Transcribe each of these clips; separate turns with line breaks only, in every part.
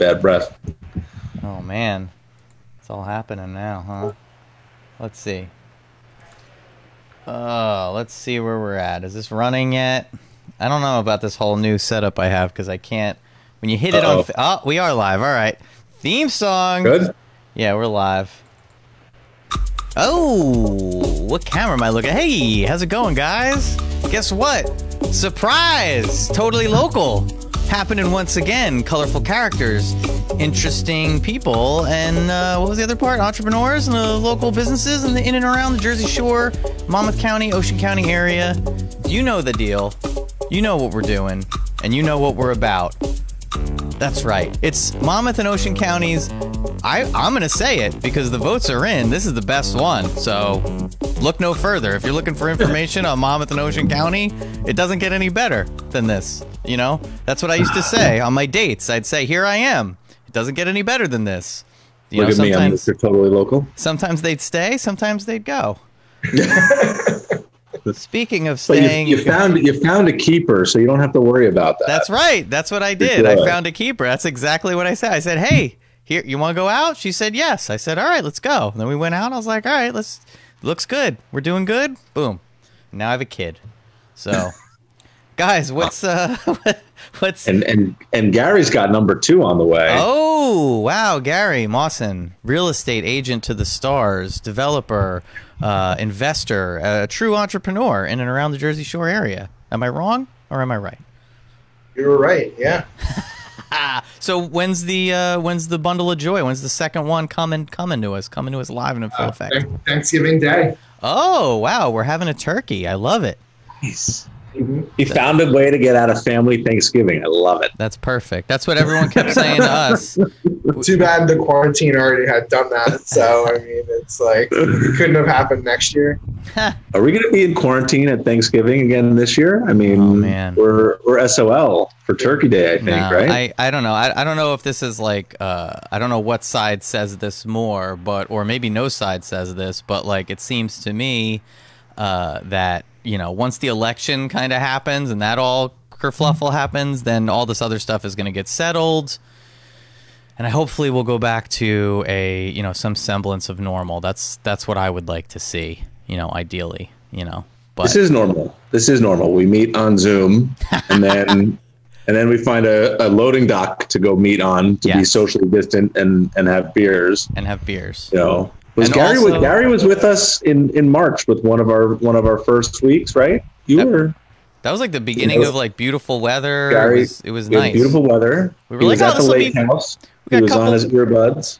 bad breath.
Oh man, it's all happening now, huh? Let's see. Oh, let's see where we're at. Is this running yet? I don't know about this whole new setup I have because I can't. When you hit it
Uh-oh.
on, oh, we are live. All right, theme song.
Good.
Yeah, we're live. Oh, what camera am I looking? Hey, how's it going, guys? Guess what? Surprise! Totally local. Happening once again. Colorful characters, interesting people, and uh, what was the other part? Entrepreneurs and the local businesses in the in and around the Jersey Shore, Monmouth County, Ocean County area. You know the deal. You know what we're doing, and you know what we're about. That's right. It's Monmouth and Ocean counties. I, I'm going to say it because the votes are in. This is the best one. So look no further. If you're looking for information on Monmouth and Ocean County, it doesn't get any better than this. You know, that's what I used to say on my dates. I'd say, "Here I am." It doesn't get any better than this. You
Look
know,
at me. I'm
sometimes
Mr. Totally Local.
sometimes they'd stay, sometimes they'd go. Speaking of
But you,
staying,
you found you found a keeper, so you don't have to worry about that.
That's right. That's what I did. I found a keeper. That's exactly what I said. I said, "Hey, here, you want to go out?" She said, "Yes." I said, "All right, let's go." And then we went out. I was like, "All right, let's. Looks good. We're doing good." Boom. Now I have a kid. So, guys, what's uh, what's
and and and Gary's got number two on the way.
Oh, wow, Gary Mawson, real estate agent to the stars, developer, uh, investor, a true entrepreneur in and around the Jersey Shore area. Am I wrong or am I right?
You're right. Yeah.
So when's the uh, when's the bundle of joy? When's the second one coming coming to us? Coming to us live and in full
Uh,
effect.
Thanksgiving Day.
Oh wow, we're having a turkey. I love it.
Mhm.
He found a way to get out of family Thanksgiving. I love it.
That's perfect. That's what everyone kept saying to us.
Too bad the quarantine already had done that. So I mean, it's like it couldn't have happened next year.
Are we going to be in quarantine at Thanksgiving again this year? I mean,
Oh, man.
we're we're SOL for Turkey Day. I think,
No,
right?
I, I don't know. I, I don't know if this is like uh, I don't know what side says this more, but or maybe no side says this, but like it seems to me uh, that you know once the election kind of happens and that all kerfluffle mm-hmm. happens, then all this other stuff is going to get settled, and I hopefully we'll go back to a you know some semblance of normal. That's that's what I would like to see. You know, ideally, you know, but
this is normal. This is normal. We meet on Zoom, and then and then we find a, a loading dock to go meet on to be socially distant and and have beers.
and have beers.
You know, was
And
Gary
also-
was Gary was with us in in March with one of our one of our first weeks, right? You
Yep.
were
That was like the beginning of like beautiful weather.
Gary,
it was, it was
we had
nice.
beautiful weather.
We were
he
like,
was
"Oh,
at the
this'll
lake
be-
house.
we got
He
a
was
couple-
on his earbuds.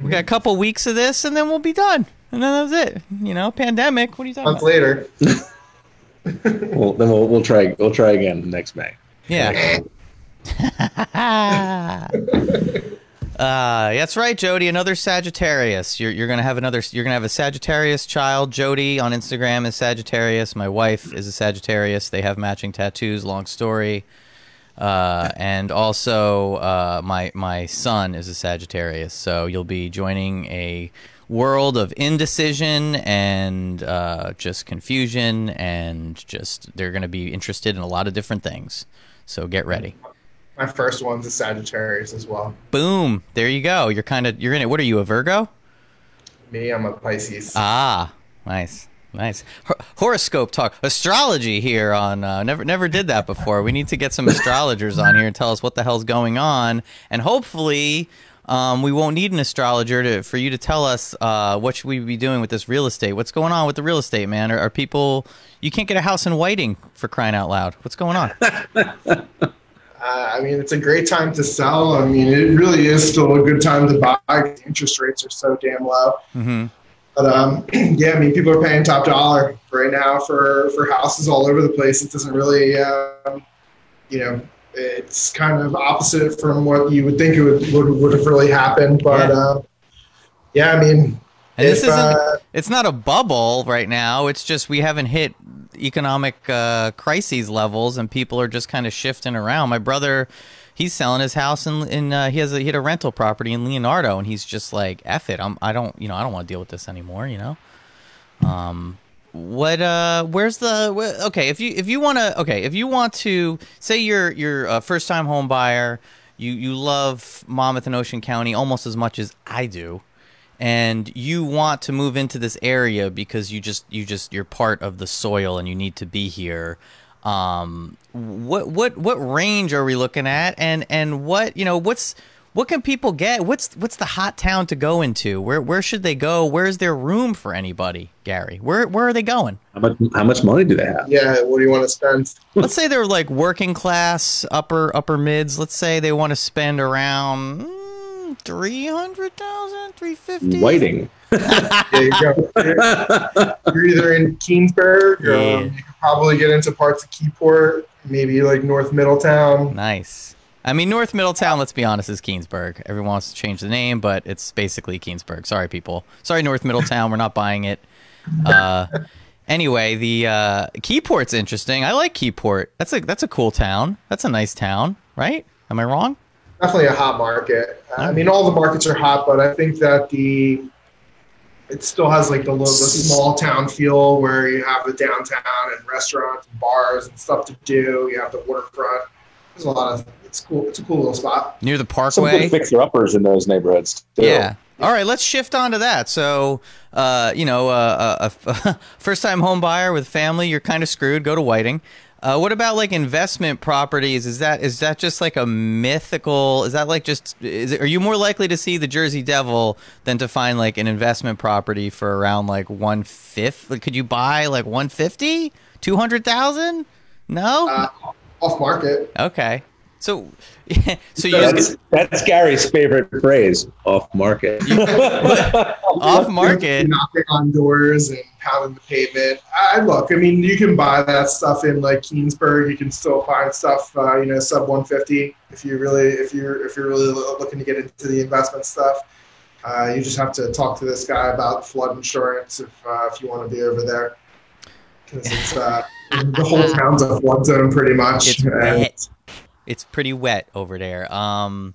We got a couple weeks of this, and then we'll be done. And then that was it. You know, pandemic. What are you talking
Month
about?
later.
Well, then we'll we'll try we'll try again next May.
Yeah. uh, that's right, Jody. Another Sagittarius. You're you're gonna have another. You're gonna have a Sagittarius child. Jody on Instagram is Sagittarius. My wife is a Sagittarius. They have matching tattoos. Long story. Uh, and also, uh, my my son is a Sagittarius. So you'll be joining a world of indecision and uh, just confusion, and just they're going to be interested in a lot of different things. So get ready.
My first one's a Sagittarius as well.
Boom! There you go. You're kind of you're in it. What are you, a Virgo?
Me, I'm a Pisces.
Ah, nice, nice. Hor- horoscope talk, astrology here on. Uh, never, never did that before. We need to get some astrologers on here and tell us what the hell's going on, and hopefully, um, we won't need an astrologer to for you to tell us uh, what should we be doing with this real estate. What's going on with the real estate, man? Are, are people? You can't get a house in Whiting for crying out loud. What's going on?
Uh, I mean, it's a great time to sell. I mean, it really is still a good time to buy. Interest rates are so damn low.
hmm
But um, yeah, I mean, people are paying top dollar right now for for houses all over the place. It doesn't really, um, you know, it's kind of opposite from what you would think it would would, would have really happened. But
Yeah.
uh, yeah, I mean,
And this isn't.
uh,
it's not a bubble right now. It's just we haven't hit economic uh, crises levels, and people are just kind of shifting around. My brother, he's selling his house, in, in uh, he has a, he had a rental property in Leonardo, and he's just like, "F it, I'm I don't you know I don't want to deal with this anymore." You know. Um, what uh where's the wh- okay if you if you want to okay if you want to say you're you're a first time home buyer you you love Monmouth and Ocean County almost as much as I do, and you want to move into this area because you just you just you're part of the soil and you need to be here. Um, what what what range are we looking at, and and what you know what's what can people get? What's what's the hot town to go into? Where where should they go? Where is there room for anybody, Gary? Where where are they going?
How much how much money do they have?
Yeah, what do you want to spend?
Let's say they're like working class, upper upper mids. Let's say they want to spend around mm, 300,000, 350.
Whiting.
There you go. You're, you're either in Keansburg, or
Yeah.
you could probably get into parts of Keyport, maybe like North Middletown.
Nice. I mean, North Middletown, let's be honest, is Keansburg. Everyone wants to change the name, but it's basically Keansburg. Sorry, people. Sorry, North Middletown. We're not buying it. Uh, anyway, the uh, Keyport's interesting. I like Keyport. That's a that's a cool town. That's a nice town, right? Am I wrong?
Definitely a hot market. Uh, I mean, all the markets are hot, but I think that the it still has like the, little, the small town feel where you have the downtown and restaurants and bars and stuff to do. You have the waterfront. There's a lot of it's cool. It's a cool little spot.
Near the Parkway.
good fixer uppers in those neighborhoods. Too.
Yeah. All right, let's shift on to that. So, uh, you know, uh, a, a first-time home buyer with family, you're kind of screwed. Go to Whiting. Uh, what about like investment properties? Is that is that just like a mythical? Is that like just? Is it, are you more likely to see the Jersey Devil than to find like an investment property for around like one fifth? Like, could you buy like 150, 200,000? No.
Uh, off market.
okay. So, so you just
That's, that's Gary's favorite phrase, off market.
off market.
knocking on doors and pounding the pavement. I look. I mean, you can buy that stuff in like Keansburg. You can still find stuff, uh, you know, sub 150 if you really, if you're, if you're really looking to get into the investment stuff. Uh, you just have to talk to this guy about flood insurance if uh, if you want to be over there, because it's uh, the whole town's a flood zone pretty much.
It's
And-
wet. It's pretty wet over there. Um,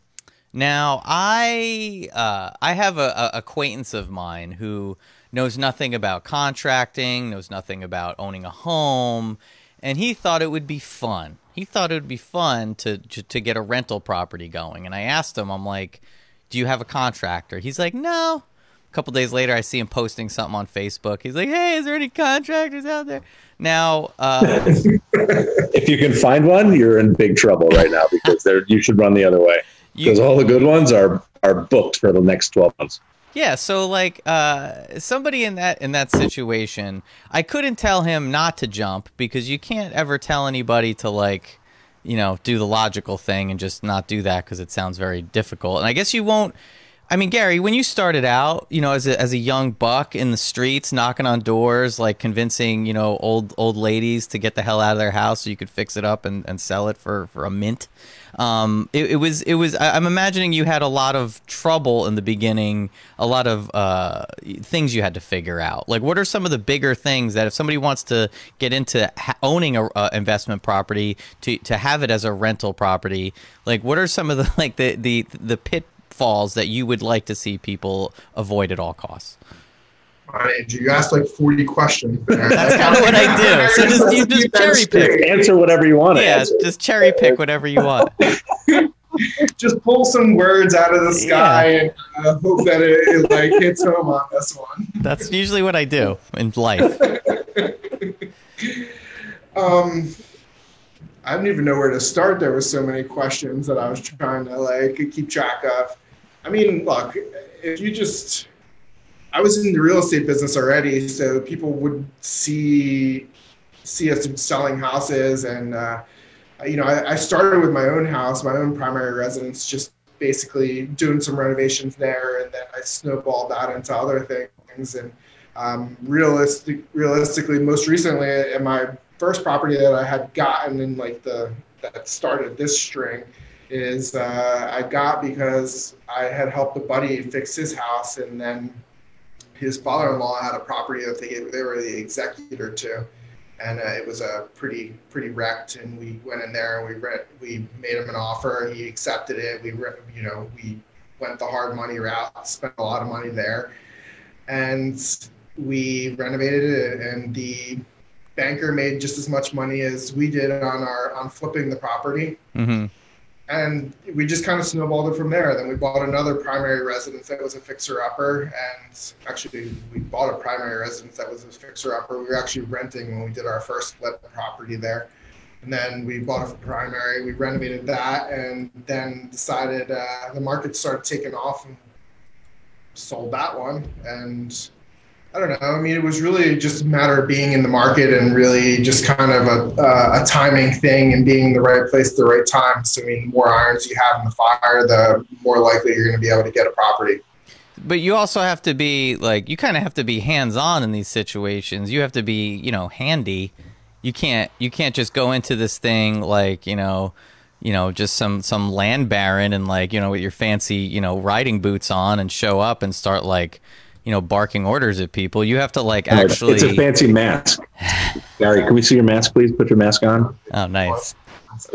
now I uh, I have a, a acquaintance of mine who knows nothing about contracting, knows nothing about owning a home, and he thought it would be fun. He thought it would be fun to to, to get a rental property going. And I asked him, I'm like, "Do you have a contractor?" He's like, "No." A couple days later, I see him posting something on Facebook. He's like, "Hey, is there any contractors out there?" Now, uh,
if you can find one, you're in big trouble right now because they're, you should run the other way because all the good ones are are booked for the next 12 months.
Yeah, so like uh, somebody in that in that situation, I couldn't tell him not to jump because you can't ever tell anybody to like, you know, do the logical thing and just not do that because it sounds very difficult. And I guess you won't. I mean, Gary, when you started out, you know, as a as a young buck in the streets, knocking on doors, like convincing, you know, old old ladies to get the hell out of their house so you could fix it up and, and sell it for for a mint. Um, it, it was it was. I'm imagining you had a lot of trouble in the beginning, a lot of uh, things you had to figure out. Like, what are some of the bigger things that if somebody wants to get into owning a uh, investment property to to have it as a rental property? Like, what are some of the like the the the pitfalls that you would like to see people avoid at all costs?
All right, you asked like 40 questions there.
That's kind of what I do. So just you just cherry pick.
Answer whatever you want
Yeah,
answer.
just cherry pick whatever you want.
Just pull some words out of the sky and uh, hope that it, it like hits home on this one.
That's usually what I do in life.
Um, I don't even know where to start. There were so many questions that I was trying to like keep track of. I mean, look, if you just, I was in the real estate business already, so people would see see us selling houses, and uh, you know, I, I started with my own house, my own primary residence, just basically doing some renovations there, and then I snowballed that into other things. And um, realistic, realistically, most recently, at my first property that I had gotten in like the that started this string is uh, I got because I had helped a buddy fix his house, and then his father-in-law had a property that they they were the executor to, and uh, it was a pretty pretty wrecked. And we went in there and we rent, we made him an offer. He accepted it. We you know we went the hard money route, spent a lot of money there, and we renovated it. And the banker made just as much money as we did on our on flipping the property
hmm
and we just kind of snowballed it from there. Then we bought another primary residence that was a fixer upper, and actually we bought a primary residence that was a fixer upper. We were actually renting when we did our first flip property there, and then we bought a primary. We renovated that, and then decided uh, the market started taking off and sold that one, and I don't know. I mean, it was really just a matter of being in the market and really just kind of a, uh, a timing thing and being in the right place at the right time. So, I mean, the more irons you have in the fire, the more likely you're going to be able to get a property.
But you also have to be like, you kind of have to be hands on in these situations. You have to be, you know, handy. You can't, you can't just go into this thing like, you know, you know, just some some land baron and like, you know, with your fancy, you know, riding boots on and show up and start like you know, barking orders at people. You have to like actually.
It's a fancy mask. Gary, can we see your mask, please? Put your mask on.
Oh, nice.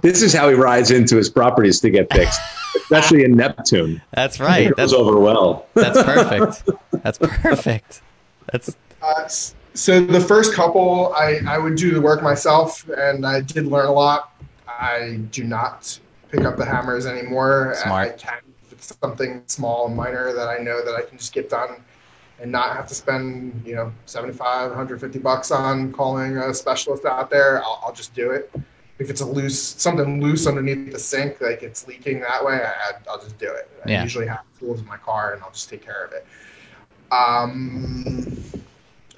this is how he rides into his properties to get fixed, especially in Neptune.
That's right.
It goes
that's
over well.
That's perfect. That's perfect. That's.
Uh, so the first couple, I, I would do the work myself, and I did learn a lot. I do not pick up the hammers anymore.
Smart.
I can something small and minor that I know that I can just get done and not have to spend, you know, 75, 150 bucks on calling a specialist out there. I'll, I'll just do it. If it's a loose, something loose underneath the sink, like it's leaking that way, I, will just do it. I
yeah.
usually have tools in my car and I'll just take care of it. Um,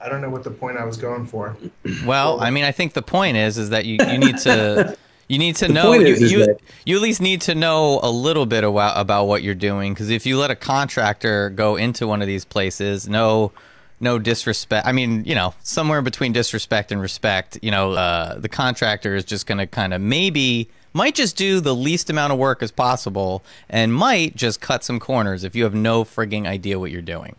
I don't know what the point I was going for.
Well, I mean, I think the point is, is that you, you need to You need to know. You,
is
you,
that-
you at least need to know a little bit about about what you're doing because if you let a contractor go into one of these places, no, no disrespect. I mean, you know, somewhere between disrespect and respect, you know, uh, the contractor is just going to kind of maybe might just do the least amount of work as possible and might just cut some corners if you have no frigging idea what you're doing.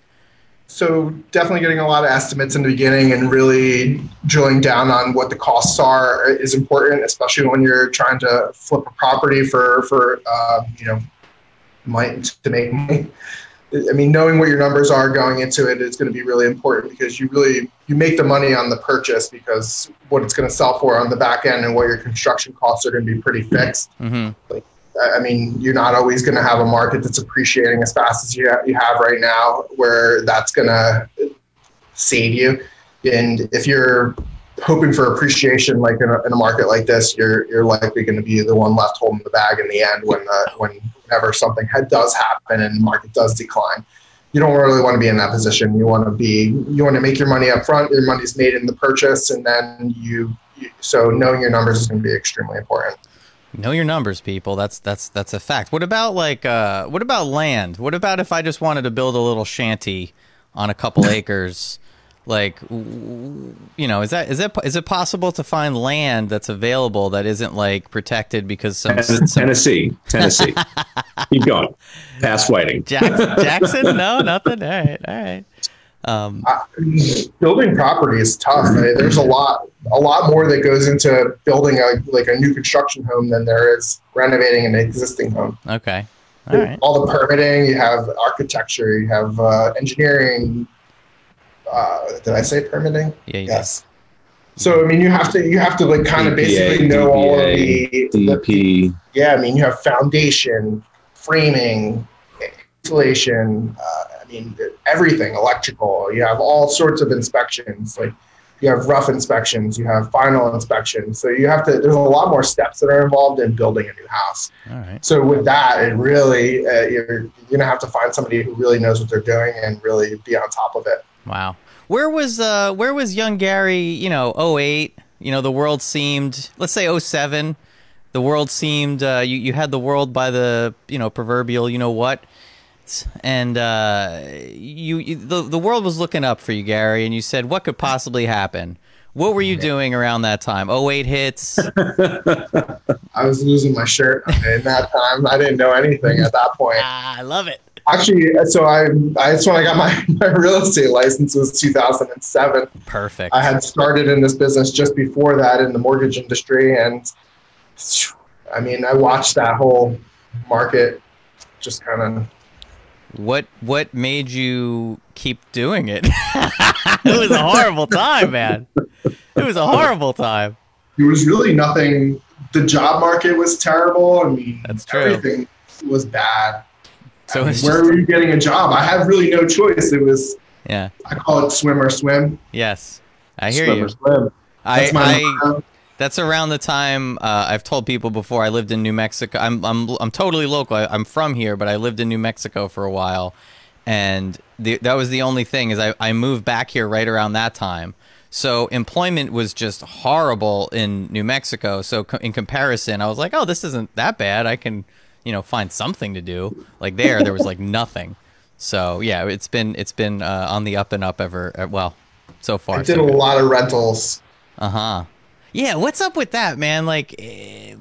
So definitely getting a lot of estimates in the beginning and really drilling down on what the costs are is important, especially when you're trying to flip a property for for uh, you know might to make money. I mean, knowing what your numbers are going into it is going to be really important because you really you make the money on the purchase because what it's going to sell for on the back end and what your construction costs are going to be pretty fixed.
Mm-hmm.
I mean, you're not always going to have a market that's appreciating as fast as you, you have right now, where that's going to save you. And if you're hoping for appreciation, like in a, in a market like this, you're you're likely going to be the one left holding the bag in the end when the, when whenever something does happen and the market does decline. You don't really want to be in that position. You want to be you want to make your money up front. Your money's made in the purchase, and then you so knowing your numbers is going to be extremely important.
Know your numbers, people. That's that's that's a fact. What about like uh what about land? What about if I just wanted to build a little shanty on a couple acres? Like you know, is that is that is it possible to find land that's available that isn't like protected because some, some
Tennessee, Tennessee. Keep going. Past Whiting.
Jackson, Jackson? No, nothing. All right, all right. Um,
uh, building property is tough. Right? There's a lot, a lot more that goes into building a like a new construction home than there is renovating an existing home.
Okay, all right.
All the permitting, you have architecture, you have uh, engineering. Uh, did I say permitting?
Yeah.
yes. Did. So I mean, you have to you have to like kind of basically know DPA, all of the
DP.
yeah, I mean, you have foundation, framing, insulation. Uh, I mean, everything electrical. You have all sorts of inspections. Like you have rough inspections, you have final inspections. So you have to. There's a lot more steps that are involved in building a new house.
All right.
So with that, it really uh, you're, you're gonna have to find somebody who really knows what they're doing and really be on top of it.
Wow. Where was uh where was young Gary? You know, 08, You know, the world seemed. Let's say 07. The world seemed. Uh, you you had the world by the you know proverbial. You know what and uh, you, you, the the world was looking up for you, Gary, and you said, "What could possibly happen?" What were you doing around that time? 08 hits.
I was losing my shirt in that time. I didn't know anything at that point.
Ah, I love it.
Actually, so I, I that's when I got my, my real estate license was 2007.
Perfect.
I had started in this business just before that in the mortgage industry, and I mean, I watched that whole market just kind of
what what made you keep doing it? it was a horrible time, man. It was a horrible time.
There was really nothing the job market was terrible. I mean,
That's true.
everything was bad.
So
I mean, where
just,
were you getting a job? I had really no choice. It was
yeah,
I call it swim or swim.
yes, I hear
Swim
you.
or swim.
I,
That's my
I
motto.
That's around the time uh, I've told people before. I lived in New Mexico. I'm I'm I'm totally local. I, I'm from here, but I lived in New Mexico for a while, and the, that was the only thing is I I moved back here right around that time. So employment was just horrible in New Mexico. So co- in comparison, I was like, oh, this isn't that bad. I can, you know, find something to do. Like there, there was like nothing. So yeah, it's been it's been uh, on the up and up ever. Uh, well, so far.
I did
so
a lot of rentals.
Uh huh. Yeah, what's up with that, man? Like, eh,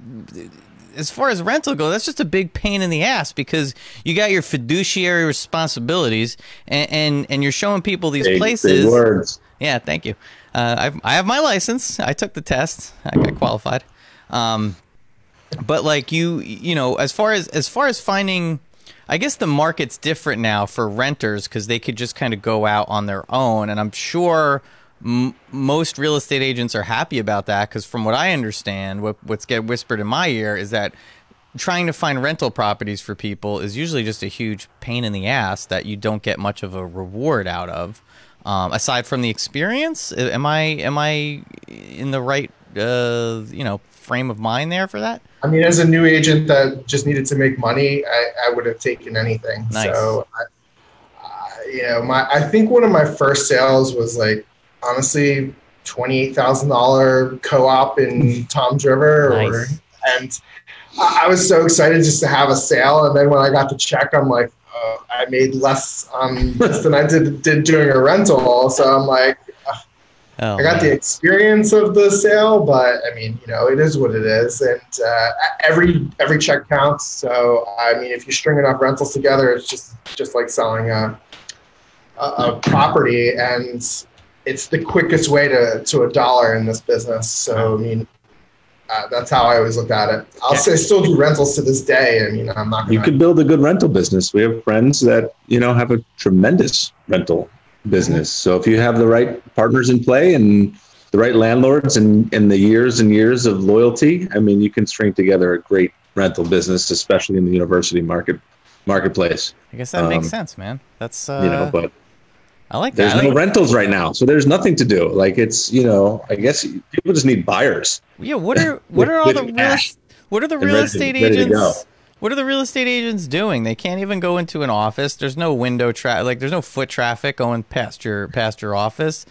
as far as rental go, that's just a big pain in the ass because you got your fiduciary responsibilities, and and, and you're showing people these
Big, big
places.
words.
Yeah, thank you. Uh, I've, I have my license. I took the test. I got qualified. Um, but like you, you know, as far as as far as finding, I guess the market's different now for renters because they could just kind of go out on their own, and I'm sure m- most real estate agents are happy about that because from what I understand, what what's get whispered in my ear is that trying to find rental properties for people is usually just a huge pain in the ass that you don't get much of a reward out of. Um, aside from the experience, am I am I in the right uh, you know frame of mind there for that?
I mean, as a new agent that just needed to make money, I, I would have taken anything.
Nice.
So, I, I- you know, my I think one of my first sales was like honestly twenty eight thousand dollar co op in Tom's River, or and I, was so excited just to have a sale. And then when I got the check, I'm like, oh, I made less this than I did did doing a rental. So I'm like.
Oh,
I got
man.
the experience of the sale, but I mean, you know, it is what it is, and uh, every every check counts. So I mean, if you string enough rentals together, it's just just like selling a a, a property, and it's the quickest way to to a dollar in this business. So I mean. Uh, that's how I always looked at it. I'll say I still do rentals to this day. I mean, I'm not going
You could build a good rental business. We have friends that you know have a tremendous rental business. So if you have the right partners in play and the right landlords and and the years and years of loyalty, I mean, you can string together a great rental business, especially in the university market marketplace.
I guess that makes
um,
sense, man. That's uh,
You know, but
I like
there's
that. I
no rentals right now, so there's nothing to do. Like it's you know, I guess people just need buyers.
Yeah, what are what are all the real what are the real estate
ready to go.
agents? What are the real estate agents doing? They can't even go into an office. There's no window tra- like there's no foot traffic going past your past your office.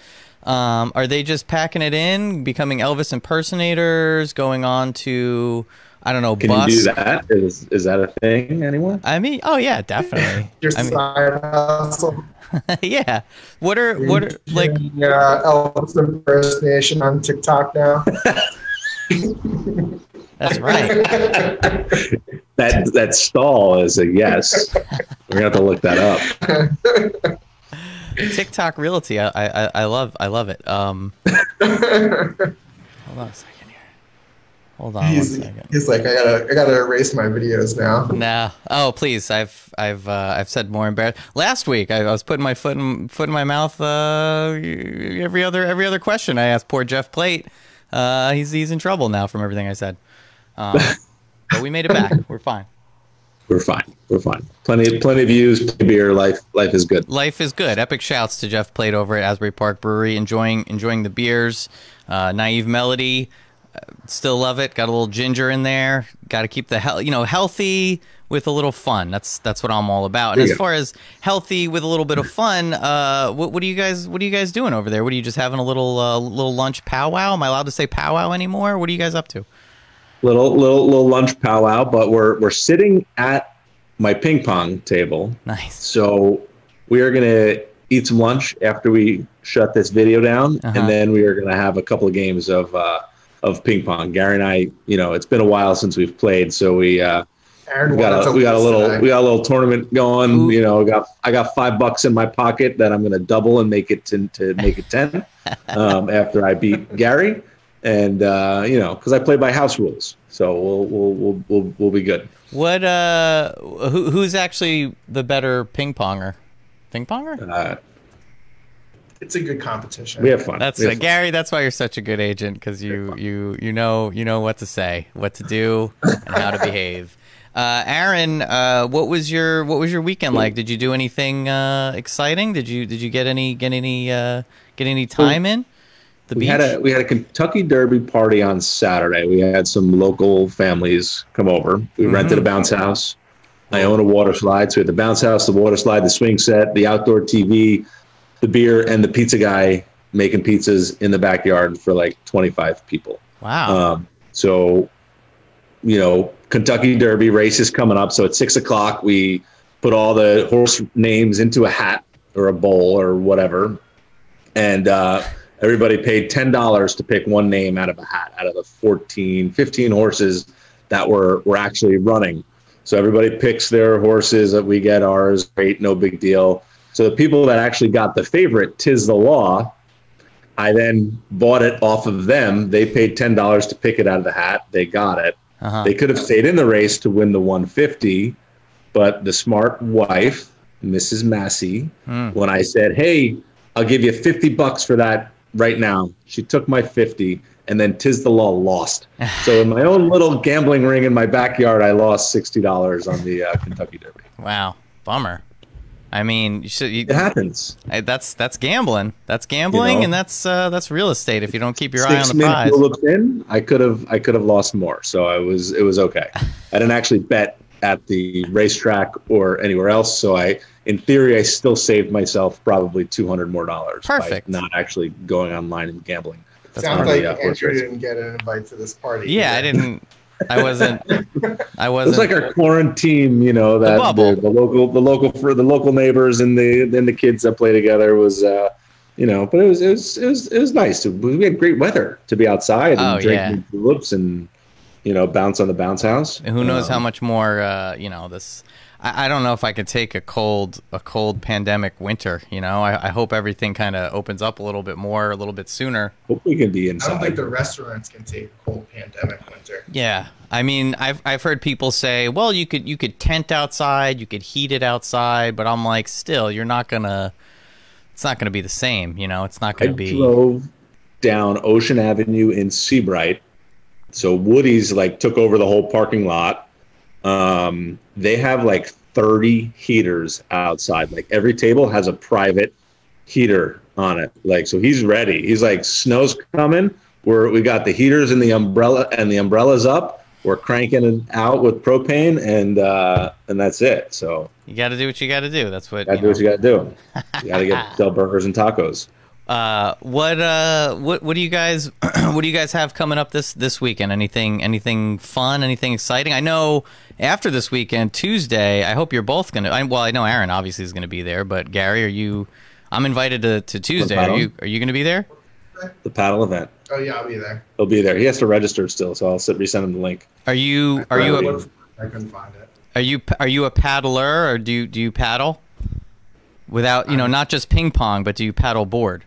Um, are they just packing it in, becoming Elvis impersonators, going on to I don't know,
Can
bus?
you do that? Is is that a thing? Anyone?
I mean, oh yeah, definitely.
Your
I mean,
side hustle.
yeah. What are what are like?
yeah, Elvis impersonation on TikTok now.
That's right.
That that stall is a yes. We're gonna have to look that up.
TikTok realty. I, I I love I love it. Um, hold on a second here. Hold on one
he's,
second.
he's like, I gotta, I gotta erase my videos now.
Nah. Oh, please. I've I've uh, I've said more embarrassing. Last week, I, I was putting my foot in foot in my mouth. Uh, every other every other question I asked poor Jeff Plate. Uh, he's he's in trouble now from everything I said. Um, but we made it back. We're fine.
We're fine. We're fine. Plenty plenty of views, plenty of beer. Life life is good.
Life is good. Epic shouts to Jeff Plate over at Asbury Park Brewery, enjoying enjoying the beers. Uh, Naive Melody, still love it. Got a little ginger in there. Got to keep the hell you know healthy with a little fun. That's that's what I'm all about. And
There
as far as healthy with a little bit of fun, uh, what, what are you guys what are you guys doing over there? What are you just having a little uh, little lunch powwow? Am I allowed to say powwow anymore? What are you guys up to?
Little little little lunch powwow, but we're we're sitting at my ping pong table.
Nice.
So we are gonna eat some lunch after we shut this video down,
Uh-huh.
and then we are gonna have a couple of games of uh, of ping pong. Gary and I, you know, it's been a while since we've played, so we uh,
Aaron
we got a, we got a little
today.
we got a little tournament going.
Ooh.
You know, got I got five bucks in my pocket that I'm gonna double and make it to, to make it ten um, after I beat Gary, and uh, you know, because I play by house rules, so we'll we'll we'll we'll, we'll be good.
What uh, who, who's actually the better ping ponger? Ping ponger?
Uh,
it's a good competition.
We have fun.
That's uh,
have fun.
Gary. That's why you're such a good agent because you you you know you know what to say, what to do, and how to behave. Uh, Aaron, uh, what was your what was your weekend like? Did you do anything uh, exciting? Did you did you get any get any uh, get any time in the
we
beach?
had a we had a Kentucky Derby party on Saturday. We had some local families come over. We
Mm-hmm.
rented a bounce house. I own a water slide, so we had the bounce house, the water slide, the swing set, the outdoor TV, the beer, and the pizza guy making pizzas in the backyard for like 25 people.
wow.
Um, so, you know, Kentucky Derby race is coming up. So at six o'clock, we put all the horse names into a hat or a bowl or whatever. And uh, everybody paid $10 to pick one name out of a hat out of the 14, 15 horses that were, were actually running. So everybody picks their horses that we get ours. Great, no big deal. So the people that actually got the favorite, Tiz the Law, I then bought it off of them. They paid ten dollars to pick it out of the hat. They got it.
Uh-huh.
They could have stayed in the race to win the 150, but the smart wife, Mrs. Massey,
Hmm.
when I said, "Hey, I'll give you 50 bucks for that right now," she took my 50, and then Tiz the Law lost. so in my own little gambling ring in my backyard, I lost sixty dollars on the uh, Kentucky Derby.
Wow, bummer. I mean, you should. You,
It happens.
I- that's that's gambling. That's gambling,
know?
and that's uh, that's real estate. If you don't keep your eye on
Six
the
minute
prize.
tulips in, I could have I could have lost more. So I was it was okay. I didn't actually bet at the racetrack or anywhere else. So I, in theory, I still saved myself probably two hundred more dollars.
Perfect.
By not actually going online and gambling.
That's
Sounds like
the, uh,
Andrew didn't get an invite to this party.
Yeah, I didn't. I wasn't. I wasn't.
was like our quarantine, you know, that
bubble.
the, the local, the local for the local neighbors and the and the kids that play together was, uh, you know, but it was it was it was it was nice. We had great weather to be outside and
Oh,
drinking tulips and you know bounce on the bounce house.
And Who knows how
Um,
much more? Uh, you know this. I, I don't know if I could take a cold a cold pandemic winter. You know, I, I hope everything kind of opens up a little bit more, a little bit sooner.
Hope we can be
I don't think the restaurants can take a cold pandemic winter.
Yeah, I mean, I've I've heard people say, well, you could you could tent outside, you could heat it outside, but I'm like, still, you're not gonna. It's not gonna be the same. You know, it's not
I
gonna be.
drove down Ocean Avenue in Seabright. So Woody's like took over the whole parking lot. Um, they have like 30 heaters outside. Like every table has a private heater on it. Like so he's ready. He's like snow's coming. We're we got the heaters and the umbrella and the umbrellas up. We're cranking it out with propane and uh and that's it. So
You got to do what you got to do. That's what.
gotta
you
do
know.
what you gotta do. You gotta get sell burgers and tacos.
Uh, what uh, what what do you guys what do you guys have coming up this this weekend? Anything anything fun? Anything exciting? I know after this weekend, Tuesday. I hope you're both gonna. I, well, I know Aaron obviously is gonna be there, but Gary, are you? I'm invited to, to Tuesday. Are you are you gonna be there?
The paddle event.
Oh yeah, I'll be there.
He'll be there. He has to register still, so I'll sit, resend him the link.
Are you are you a,
I couldn't find it.
are you are you a paddler or do you, do you paddle? Without you know, not just ping pong, but do you paddle board?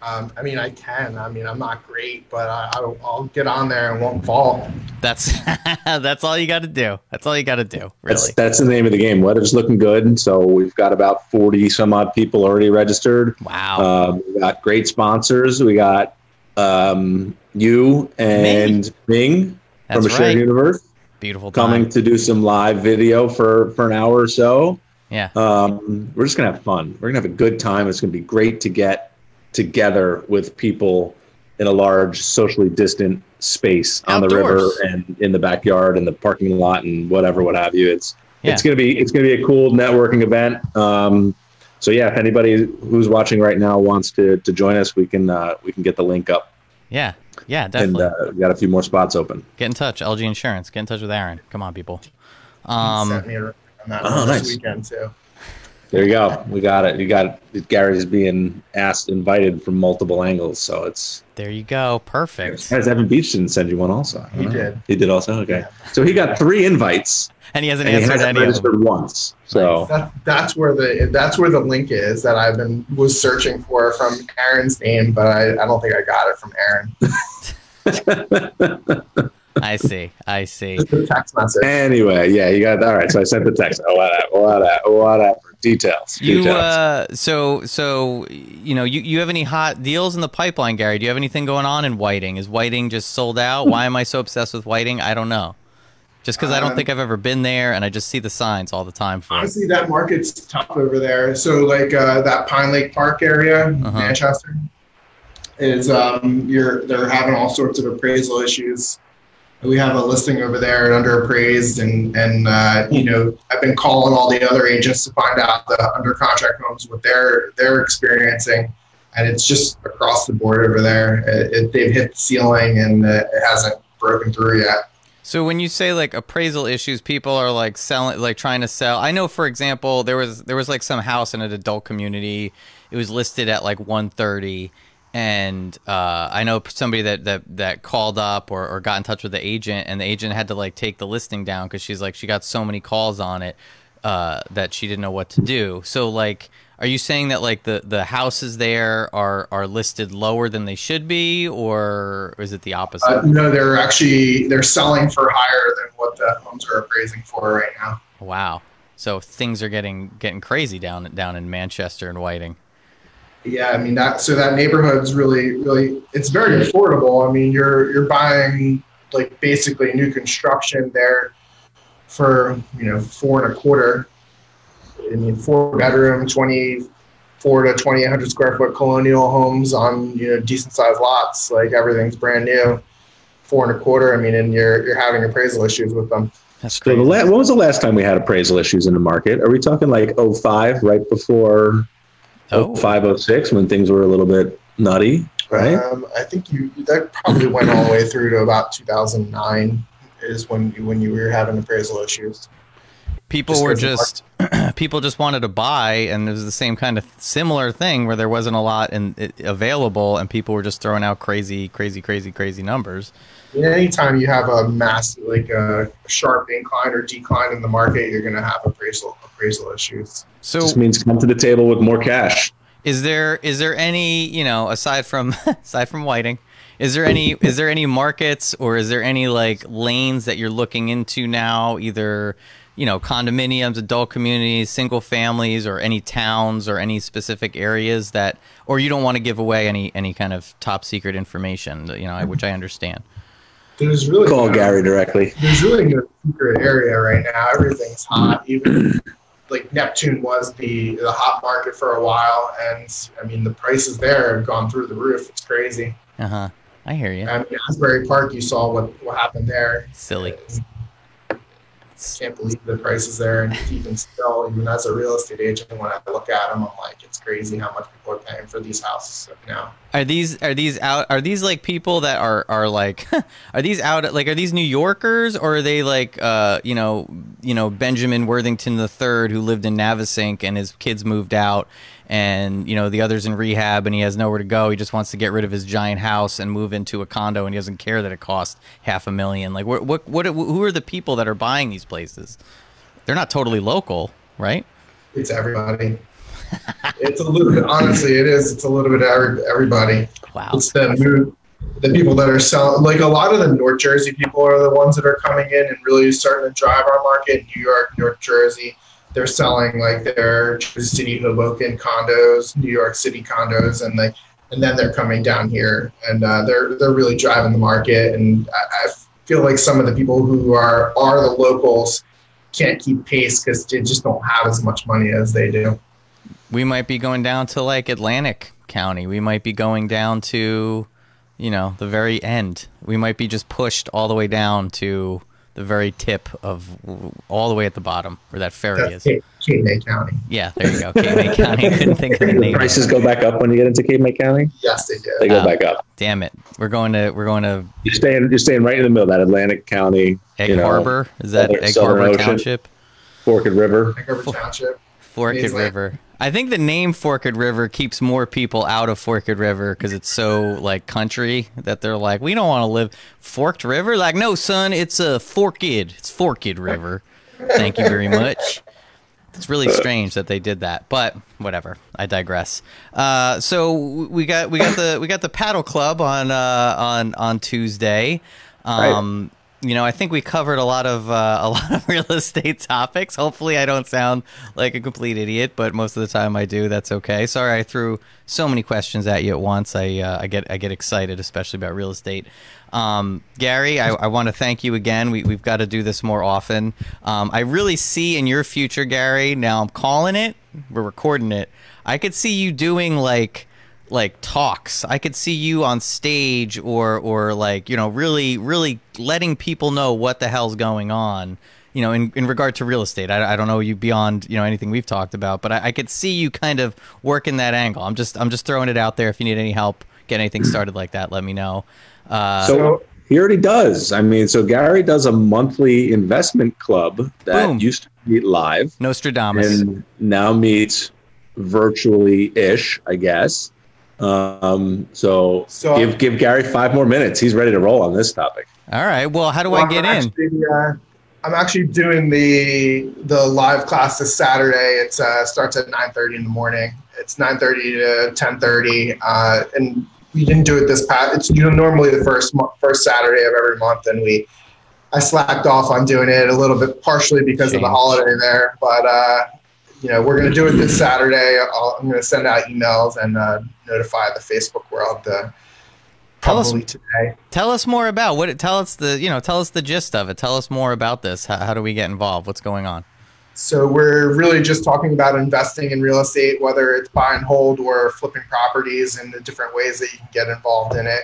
Um, I mean, I can. I mean, I'm not great, but I, I'll, I'll get on there and won't fall.
That's that's all you got to do. That's all you got to do. Really.
that's the name of the game. Weather's looking good, so we've got about forty some odd people already registered.
Wow.
Um, we got great sponsors. We got um, you and Ming
That's
from a shared universe
Beautiful time.
coming to do some live video for for an hour or so.
Yeah.
Um, we're just gonna have fun. We're gonna have a good time. It's gonna be great to get together with people in a large, socially distant space on the river and in the backyard and the parking lot and whatever, what have you. It's
Yeah.
it's gonna be it's gonna be a cool networking event. Um, so yeah, if anybody who's watching right now wants to to join us, we can uh, we can get the link up
Yeah. Yeah,
and
definitely.
uh, we got a few more spots open.
Get in touch. LG Insurance. Get in touch with Aaron. Come on, people. Um,
sent me a, on that
oh,
one this
nice.
weekend too.
There you go. We got it. You got it. Gary's being asked, invited from multiple angles. So it's
there you go. Perfect.
Guys, Evan Beach didn't send you one also.
He
know.
did.
He did also? Okay. So he got three invites
And he hasn't
and he
answered
hasn't
any of them.
once. So
That, that's where the that's where the link is that I've been was searching for from Aaron's name, but I, I don't think I got it from Aaron.
I see. I see.
Text message.
anyway, yeah, you got all right. So I sent the text. Oh, whatever, whatever, whatever. details.
You
details.
uh, so so you know you you have any hot deals in the pipeline, Gary? Do you have anything going on in Whiting? Is Whiting just sold out? Why am I so obsessed with Whiting? I don't know. Just because I don't
Um,
think I've ever been there, and I just see the signs all the time for it.
Honestly, that market's tough over there. So, like uh, that Pine Lake Park area,
Uh-huh.
Manchester, is um, you're they're having all sorts of appraisal issues. We have a listing over there and under appraised, and and uh, you know I've been calling all the other agents to find out the under contract homes what they're they're experiencing, and it's just across the board over there. It, it, they've hit the ceiling and uh, it hasn't broken through yet.
So when you say like appraisal issues, people are like selling, like trying to sell. I know, for example, there was there was like some house in an adult community. It was listed at like 130, and uh, I know somebody that that that called up or, or got in touch with the agent, and the agent had to like take the listing down because she's like she got so many calls on it uh, that she didn't know what to do. So like. Are you saying that like the, the houses there are, are listed lower than they should be, or is it the opposite?
Uh, no, they're actually they're selling for higher than what the homes are appraising for right now.
Wow. So things are getting getting crazy down down in Manchester and Whiting.
Yeah, I mean that. So that neighborhood's really, really, it's very affordable. I mean, you're you're buying like basically new construction there for you know four and a quarter. I mean, four bedroom, twenty four to twenty eight hundred square foot colonial homes on you know decent sized lots. Like everything's brand new, four and a quarter. I mean, and you're you're having appraisal issues with them.
That's
So the
crazy.
la- when was the last time we had appraisal issues in the market? Are we talking like 05, right before
Oh.
05, 06, when things were a little bit nutty, right?
Um, I think you that probably went all the way through to about 2009 is when you, when you were having appraisal issues.
People
just
were just people just wanted to buy, and it was the same kind of similar thing where there wasn't a lot in, it, available, and people were just throwing out crazy, crazy, crazy, crazy numbers.
And anytime you have a mass like a sharp incline or decline in the market, you're going to have appraisal appraisal issues.
So
Just means come to the table with more cash.
is there is there any you know aside from aside from whiting is there any is there any markets or is there any like lanes that you're looking into now either you know condominiums adult communities single families or any towns or any specific areas that or you don't want to give away any any kind of top secret information you know which i understand
There's really
Call
no,
Gary directly.
There's really no secret area right now. Everything's hot. Even like Neptune was the the hot market for a while, and I mean the prices there have gone through the roof. It's crazy.
uh-huh i hear you
I mean, Asbury Park, you saw what what happened there.
silly
can't believe the prices there, and even still, even as a real estate agent, when I look at them, I'm like, it's crazy how much people are paying for these houses now.
Are these are these out are these like people that are are like are these out like are these New Yorkers or are they like uh you know you know Benjamin Worthington the third who lived in Navesink and his kids moved out and you know the others in rehab and he has nowhere to go he just wants to get rid of his giant house and move into a condo and he doesn't care that it costs half a million like what what what who are the people that are buying these places they're not totally local right
It's everybody. it's a little bit, honestly, it is. It's a little bit every, everybody.
wow
It's the move, the people that are selling, like a lot of the North Jersey people are the ones that are coming in and really starting to drive our market. New York, North Jersey, they're selling like their City, Hoboken condos, New York City condos, and they, and then they're coming down here and uh, they're they're really driving the market. And I, I feel like some of the people who are are the locals can't keep pace because they just don't have as much money as they do.
we might be going down to like Atlantic County. We might be going down to, you know, the very end. We might be just pushed all the way down to the very tip of all the way at the bottom where that ferry
That's
is.
Cape, Cape May County.
Yeah, there you go. Cape May County. I couldn't think of the
The
name.
prices go back up when you get into Cape May County.
Yes, they do.
They go
Oh.
back up.
Damn it. We're going to we're going to
You're staying. You're staying right in the middle of that Atlantic County,
Egg
you know,
Harbor. Is that
Southern-
Egg
Southern
Harbor
Ocean.
Township?
Forked River.
Vancouver Township.
Forked. River. I think the name Forked River keeps more people out of Forked River because it's so like country that they're like, we don't want to live Forked River. Like, no, son, it's a Forked. It's Forked River. Thank you very much. It's really strange that they did that, but whatever. I digress. Uh, so we got we got the we got the paddle club on uh, on on Tuesday. Um, you know, I think we covered a lot of uh, a lot of real estate topics. Hopefully, I don't sound like a complete idiot, but most of the time I do. That's okay. Sorry, I threw so many questions at you at once. I uh, I get I get excited, especially about real estate. Um, Gary, I, I want to thank you again. We, we've got to do this more often. Um, I really see in your future, Gary. Now I'm calling it. We're recording it. I could see you doing like like talks. I could see you on stage or or like, you know, really really letting people know what the hell's going on, you know, in, in regard to real estate. I, I don't know you beyond, you know, anything we've talked about, but I, I could see you kind of working that angle. I'm just I'm just throwing it out there. If you need any help, get anything started like that, let me know. Uh,
so he already does. I mean, so Gary does a monthly investment club that
Boom.
used to meet live
Nostradamus.
and now meets virtually ish, I guess. Um, so,
So-
give give Gary five more minutes. He's ready to roll on this topic.
All right. Well, how do
Well,
I get
I'm
in?
Uh, I'm actually doing the the live class this Saturday. It uh, starts at 9:30 in the morning. It's 9:30 to 10:30, uh, and we didn't do it this past. It's you know normally the first mo- first Saturday of every month, and we I slacked off on doing it a little bit, partially because of the holiday there. But uh, you know, we're going to do it this Saturday. I'll, I'm going to send out emails and uh, notify the Facebook world. Uh,
Tell us-
probably today.
Tell us more about what it. Tell us the you know. Tell us the gist of it. Tell us more about this. How, how do we get involved? What's going on?
So we're really just talking about investing in real estate, whether it's buy and hold or flipping properties, and the different ways that you can get involved in it,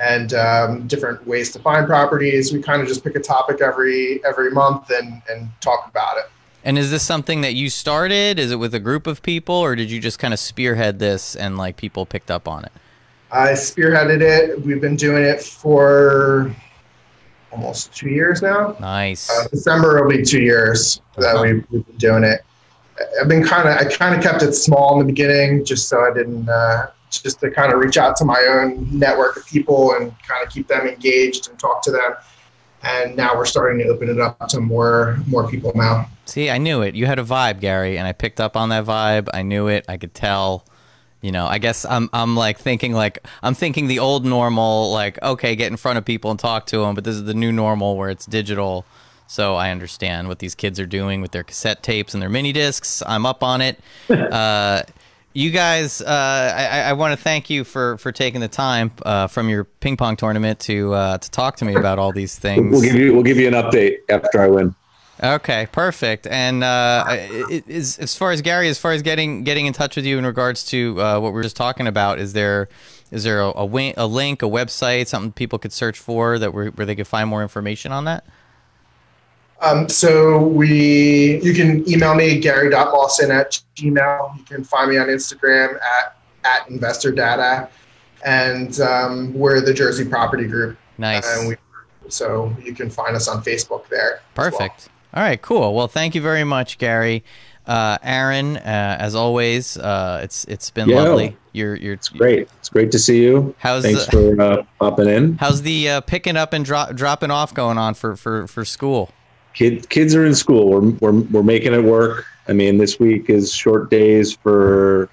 and um, different ways to find properties. We kind of just pick a topic every every month and and talk about it.
And is this something that you started? Is it with a group of people, or did you just kind of spearhead this and like people picked up on it?
I spearheaded it. We've been doing it for almost two years now.
Nice.
Uh, December will be two years that we've, we've been doing it. I've been kind of, I kind of kept it small in the beginning, just so I didn't, uh, just to kind of reach out to my own network of people and kind of keep them engaged and talk to them. And now we're starting to open it up to more more people now.
See, I knew it. You had a vibe, Gary, and I picked up on that vibe. I knew it. I could tell. You know, I guess I'm I'm like thinking like I'm thinking the old normal, like okay, get in front of people and talk to them. But this is the new normal where it's digital. So I understand what these kids are doing with their cassette tapes and their mini discs. I'm up on it. uh, you guys, uh, I, I want to thank you for, for taking the time uh, from your ping pong tournament to uh, to talk to me about all these things.
We'll give you we'll give you an update after I win.
Okay, perfect. And uh, is as far as Gary, as far as getting getting in touch with you in regards to uh, what we are just talking about, is there is there a, a, win- a link, a website, something people could search for that where, where they could find more information on that?
Um, so we, you can email me gary.mawson at gmail. You can find me on Instagram at at investor data, and um, we're the Jersey Property Group.
Nice,
And we, so you can find us on Facebook there. as well.
perfect. All right, cool. Well, thank you very much, Gary. Uh, Aaron, uh, as always, uh, it's it's been
Yeah.
lovely. You're you're
It's great. It's great to see you.
How's
Thanks
the-
for uh, popping in.
How's the uh, picking up and dro- dropping off going on for for for school?
Kid, kids are in school. We're, we're, we're making it work. I mean, this week is short days for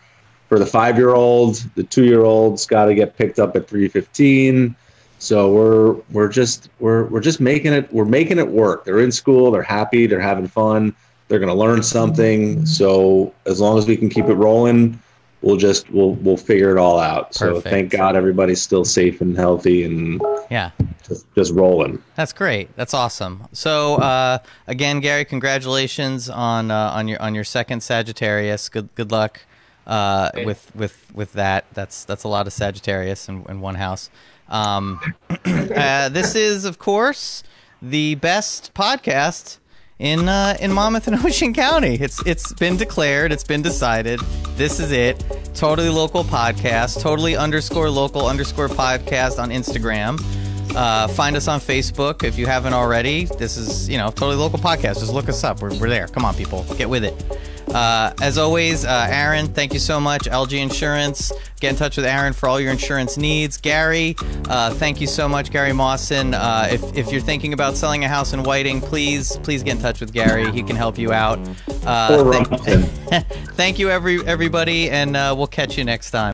for the five year old. The two year old's got to get picked up at three fifteen. So we're we're just we're we're just making it we're making it work. They're in school. They're happy. They're having fun. They're going to learn something. So as long as we can keep it rolling, we'll just we'll we'll figure it all out. So thank God everybody's still safe and healthy and
Yeah.
just, just rolling.
That's great. That's awesome. So uh, again, Gary, congratulations on uh, on your on your second Sagittarius. Good good luck uh, with with with that. That's that's a lot of Sagittarius in, in one house. Um, uh, this is, of course, the best podcast in uh, in Monmouth and Ocean County. It's it's been declared. It's been decided. This is it. Totally local podcast. Totally underscore local underscore podcast on Instagram. Uh, find us on Facebook if you haven't already. This is, you know, totally local podcast. Just look us up. We're, we're there. Come on, people. Get with it. Uh, as always, uh, Aaron, thank you so much. LG Insurance. Get in touch with Aaron for all your insurance needs. Gary, uh, thank you so much, Gary Mawson. Uh, if, if you're thinking about selling a house in Whiting, please please get in touch with Gary. He can help you out. Uh, thank- thank you, every everybody, and uh, we'll catch you next time.